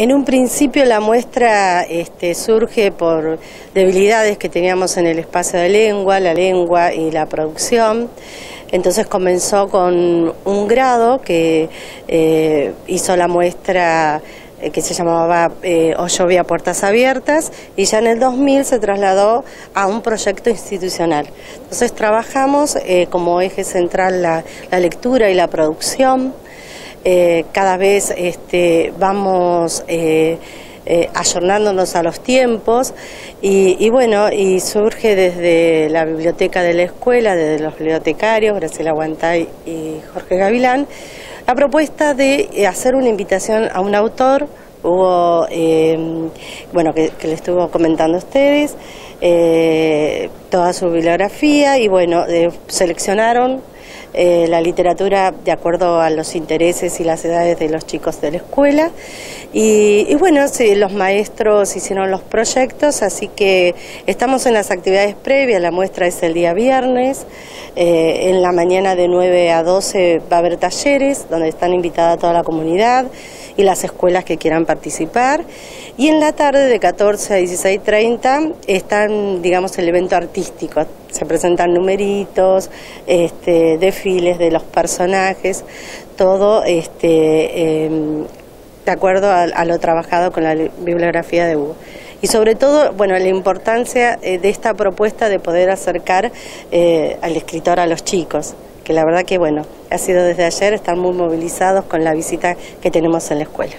En un principio la muestra este, surge por debilidades que teníamos en el espacio de lengua, la lengua y la producción. Entonces comenzó con un grado que eh, hizo la muestra eh, que se llamaba eh, Ollovia Puertas Abiertas y ya en el 2000 se trasladó a un proyecto institucional. Entonces trabajamos eh, como eje central la lectura y la producción. Eh, cada vez este, vamos eh, eh, ayornándonos a los tiempos. Y, y, bueno, y surge desde la biblioteca de la escuela, desde los bibliotecarios, Graciela Guantay y Jorge Gavilán, la propuesta de hacer una invitación a un autor, hubo, bueno, que, que, le estuvo comentando a ustedes, toda su bibliografía y bueno, seleccionaron eh, la literatura de acuerdo a los intereses y las edades de los chicos de la escuela. Y, bueno, sí, los maestros hicieron los proyectos, así que estamos en las actividades previas, la muestra es el día viernes, eh, en la mañana de 9 a 12 va a haber talleres donde están invitada toda la comunidad y las escuelas que quieran participar. Y en la tarde de 14 a 16.30 están, digamos, el evento artístico. Se presentan numeritos, este, desfiles de los personajes, todo este, eh, de acuerdo a, a, lo trabajado con la bibliografía de Hugo. Y sobre todo, bueno, la importancia eh, de esta propuesta de poder acercar eh, al escritor a los chicos que la verdad que bueno, ha sido desde ayer, están muy movilizados con la visita que tenemos en la escuela.